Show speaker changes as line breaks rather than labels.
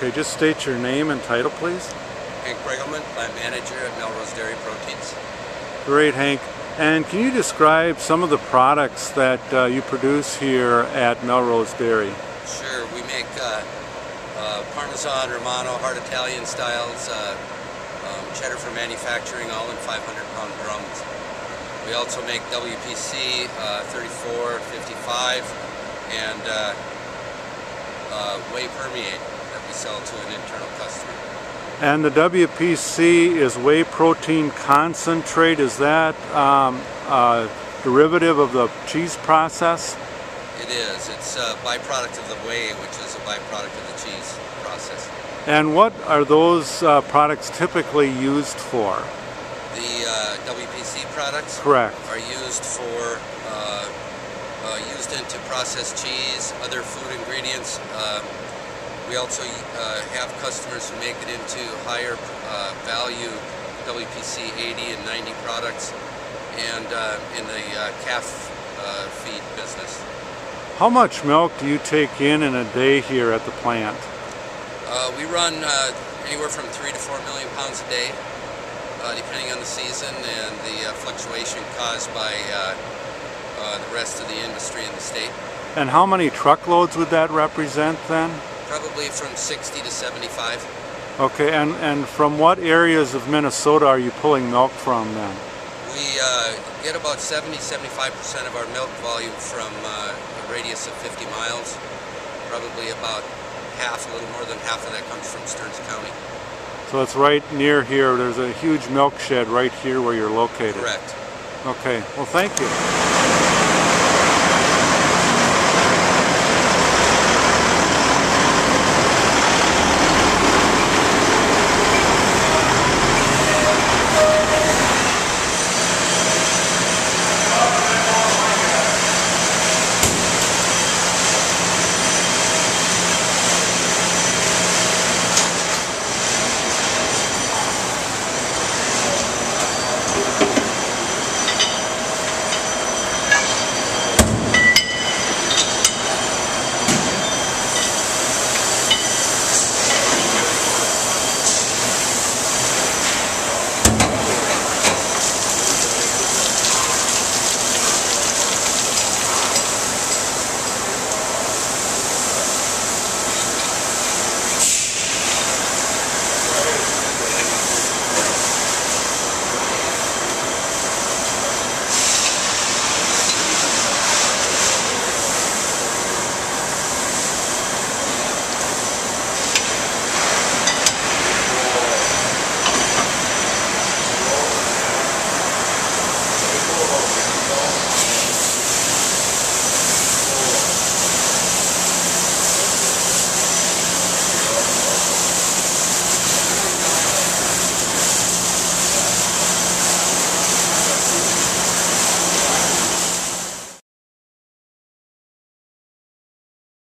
Okay, just state your name and title, please.
Hank Braegelmann, plant manager at Melrose Dairy Proteins.
Great, Hank. And can you describe some of the products that uh, you produce here at Melrose Dairy?
Sure, we make uh, uh, Parmesan, Romano, hard Italian styles, uh, um, cheddar for manufacturing, all in 500 pound drums. We also make WPC uh, 34, 55, and uh, uh, whey permeate that we sell to an internal customer.
And the WPC is whey protein concentrate. Is that um, a derivative of the cheese process?
It is. It's a byproduct of the whey, which is a byproduct of the cheese process.
And what are those uh, products typically used for?
The uh, WPC products
Correct.
are used for uh, uh, used into processed cheese, other food ingredients. We also uh, have customers who make it into higher uh, value WPC 80 and 90 products, and uh, in the uh, calf uh, feed business.
How much milk do you take in in a day here at the plant?
Uh, we run uh, anywhere from three to four million pounds a day, uh, depending on the season and the uh, fluctuation caused by uh, uh, the rest of the industry in the state.
And how many truckloads would that represent then?
Probably from 60 to 75.
Okay, and, and from what areas of Minnesota are you pulling milk from then?
We uh, get about 70-75% of our milk volume from uh, a radius of 50 miles. Probably about half, a little more than half of that comes from Stearns County.
So it's right near here. There's a huge milk shed right here where you're located.
Correct.
Okay, well thank you.